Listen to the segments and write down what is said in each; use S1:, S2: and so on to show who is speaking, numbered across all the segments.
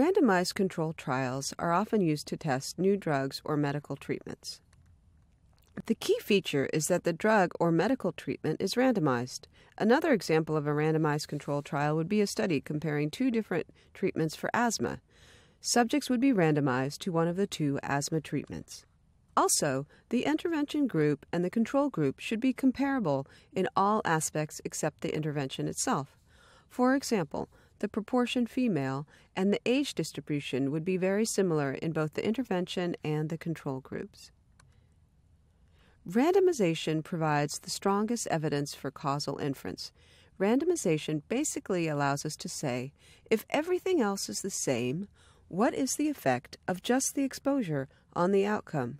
S1: Randomized controlled trials are often used to test new drugs or medical treatments. The key feature is that the drug or medical treatment is randomized. Another example of a randomized controlled trial would be a study comparing two different treatments for asthma. Subjects would be randomized to one of the two asthma treatments. Also, the intervention group and the control group should be comparable in all aspects except the intervention itself. For example, the proportion female and the age distribution would be very similar in both the intervention and the control groups. Randomization provides the strongest evidence for causal inference. Randomization basically allows us to say if everything else is the same, what is the effect of just the exposure on the outcome?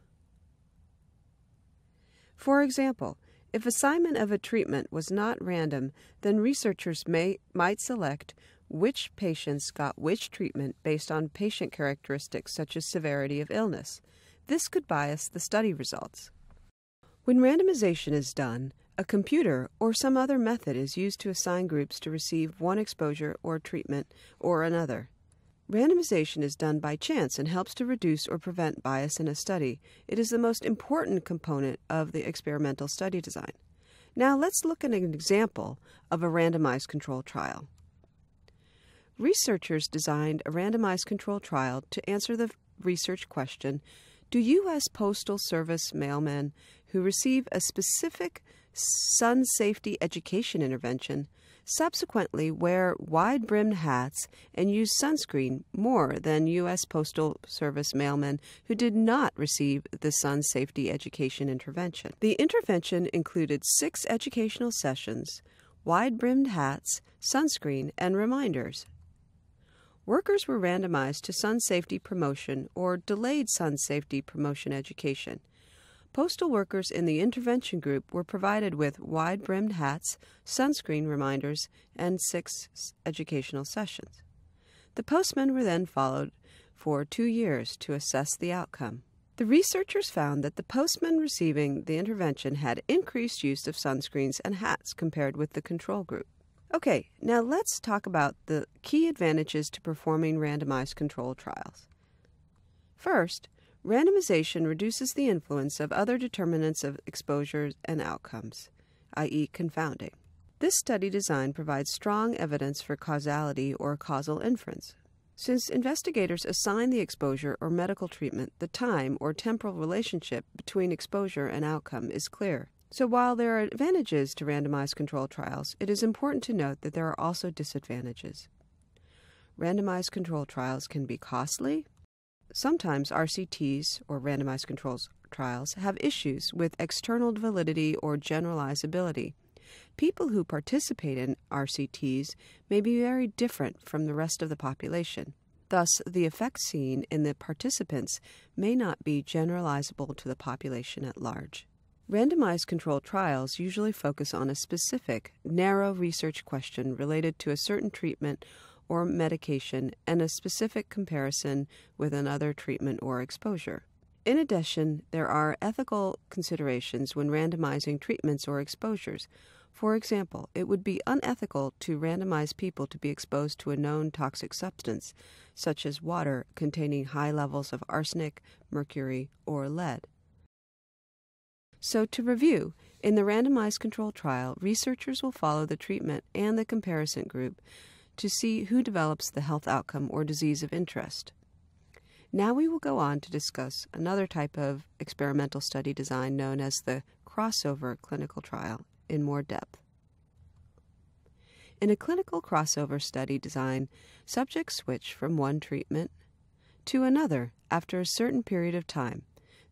S1: For example, if assignment of a treatment was not random, then researchers may, might select which patients got which treatment based on patient characteristics such as severity of illness. This could bias the study results. When randomization is done, a computer or some other method is used to assign groups to receive one exposure or treatment or another. Randomization is done by chance and helps to reduce or prevent bias in a study. It is the most important component of the experimental study design. Now let's look at an example of a randomized control trial. Researchers designed a randomized control trial to answer the research question Do U.S. Postal Service mailmen who receive a specific sun safety education intervention subsequently wear wide brimmed hats and use sunscreen more than U.S. Postal Service mailmen who did not receive the sun safety education intervention. The intervention included six educational sessions, wide brimmed hats, sunscreen, and reminders. Workers were randomized to sun safety promotion or delayed sun safety promotion education. Postal workers in the intervention group were provided with wide brimmed hats, sunscreen reminders, and six educational sessions. The postmen were then followed for two years to assess the outcome. The researchers found that the postmen receiving the intervention had increased use of sunscreens and hats compared with the control group. Okay, now let's talk about the key advantages to performing randomized control trials. First, Randomization reduces the influence of other determinants of exposure and outcomes, i.e., confounding. This study design provides strong evidence for causality or causal inference. Since investigators assign the exposure or medical treatment, the time or temporal relationship between exposure and outcome is clear. So while there are advantages to randomized controlled trials, it is important to note that there are also disadvantages. Randomized controlled trials can be costly, Sometimes RCTs, or randomized controls trials, have issues with external validity or generalizability. People who participate in RCTs may be very different from the rest of the population. Thus, the effects seen in the participants may not be generalizable to the population at large. Randomized controlled trials usually focus on a specific, narrow research question related to a certain treatment or medication and a specific comparison with another treatment or exposure. In addition, there are ethical considerations when randomizing treatments or exposures. For example, it would be unethical to randomize people to be exposed to a known toxic substance, such as water containing high levels of arsenic, mercury, or lead. So, to review, in the randomized control trial, researchers will follow the treatment and the comparison group to see who develops the health outcome or disease of interest. Now we will go on to discuss another type of experimental study design known as the crossover clinical trial in more depth. In a clinical crossover study design, subjects switch from one treatment to another after a certain period of time.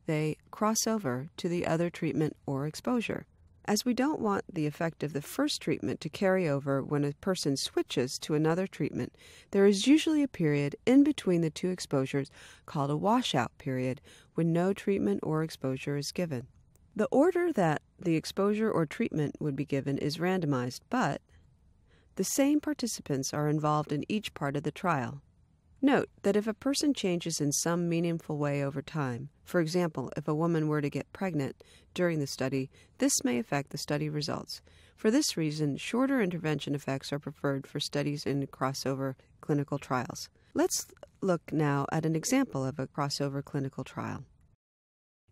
S1: They cross over to the other treatment or exposure as we don't want the effect of the first treatment to carry over when a person switches to another treatment, there is usually a period in between the two exposures called a washout period when no treatment or exposure is given. The order that the exposure or treatment would be given is randomized, but the same participants are involved in each part of the trial. Note that if a person changes in some meaningful way over time, for example, if a woman were to get pregnant during the study, this may affect the study results. For this reason, shorter intervention effects are preferred for studies in crossover clinical trials. Let's look now at an example of a crossover clinical trial.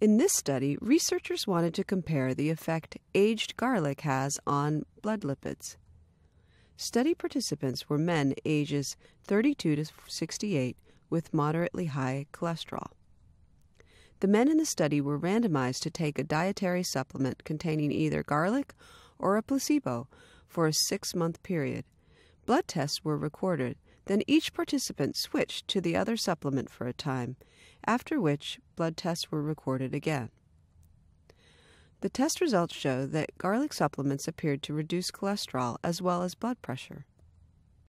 S1: In this study, researchers wanted to compare the effect aged garlic has on blood lipids. Study participants were men ages 32 to 68 with moderately high cholesterol. The men in the study were randomized to take a dietary supplement containing either garlic or a placebo for a six month period. Blood tests were recorded, then each participant switched to the other supplement for a time, after which blood tests were recorded again. The test results show that garlic supplements appeared to reduce cholesterol as well as blood pressure.